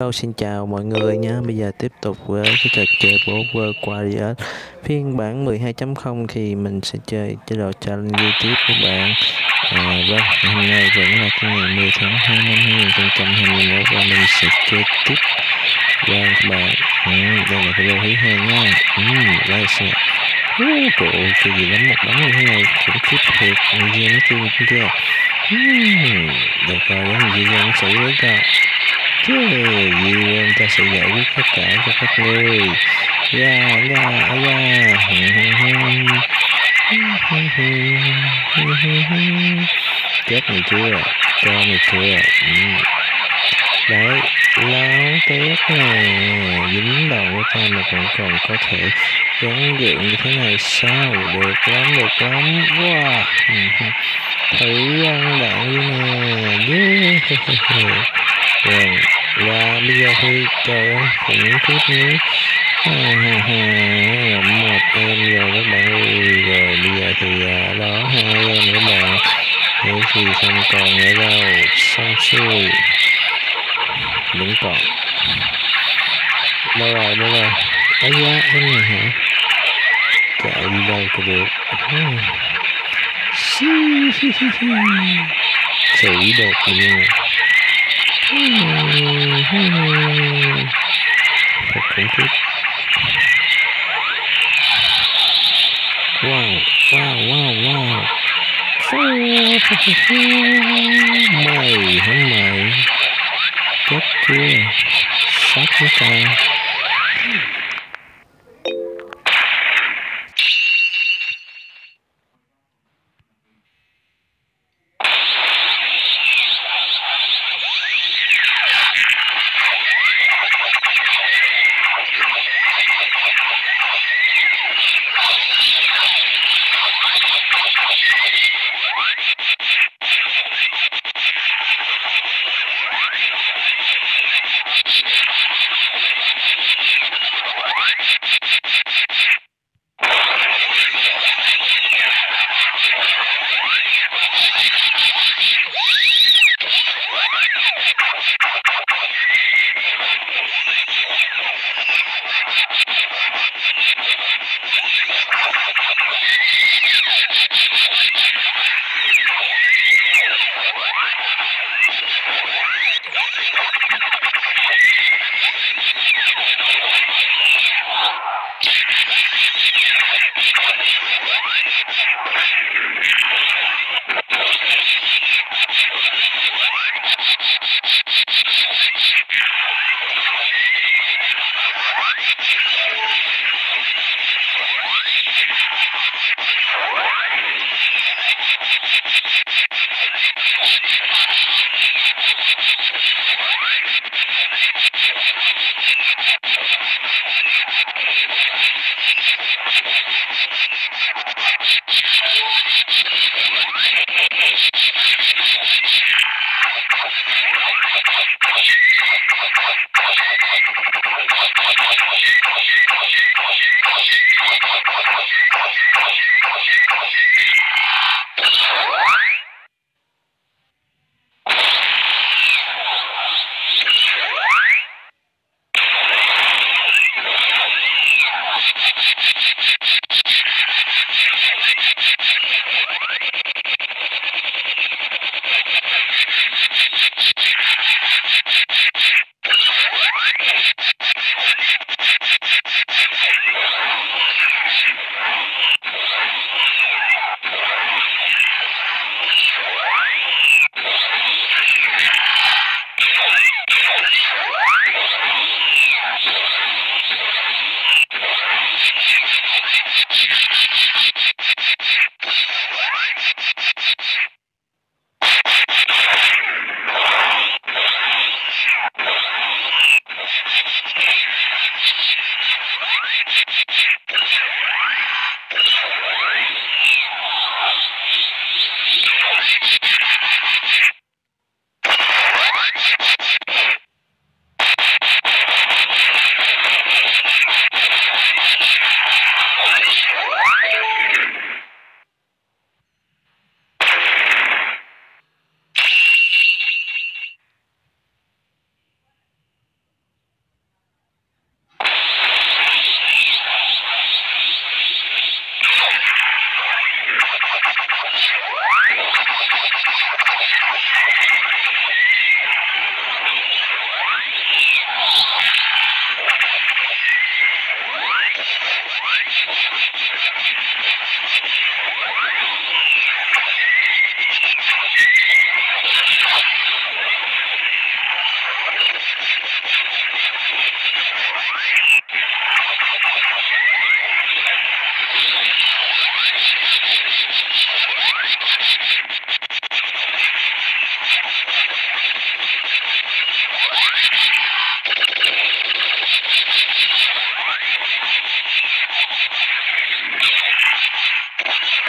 Hello, xin chào mọi người nhé. Bây giờ tiếp tục với cái trò chơi Power Warriors phiên bản 12.0 thì mình sẽ chơi chế độ challenge tiếp các bạn. À, vâng, hôm nay vẫn là cái ngày 10 tháng 2 năm 2021 và mình sẽ chơi tiếp. Vâng các bạn, ừ, đây là video thứ hai nha. Ừ, đây sẽ uh, trời ơi, cái gì lắm một đống như thế này cũng tiếp thiệt, người dân nó tiên chưa? Ừ, được rồi, để người nó xử lý cho chứ em ta sẽ giải quyết tất cả cho các ngươi ya ya ya chết mày chưa? Cho mày chưa? Ừ. Đấy, láo tét nè. Dính đầu của ta mà còn còn có thể gắn gượng như thế này sao? Được lắm được lắm. Wow. Thử ăn đạn đi nè yeah và bây giờ thì trời ơi khủng khiếp nữa một em rồi các bạn ơi rồi bây giờ thì à, đó hai em nữa bạn. Thế thì không còn nữa đâu. Xong xuôi. Vẫn còn. Đâu rồi đâu rồi? Ấy da em này hả? Chạy đi đâu có được? Xử đột luôn thật khủng khiếp wow wow wow wow mày hả mày? Chết chưa? Sát với ta Thank you. Ha ha ha! かわいい。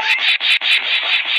Thank you.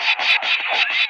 Thank you.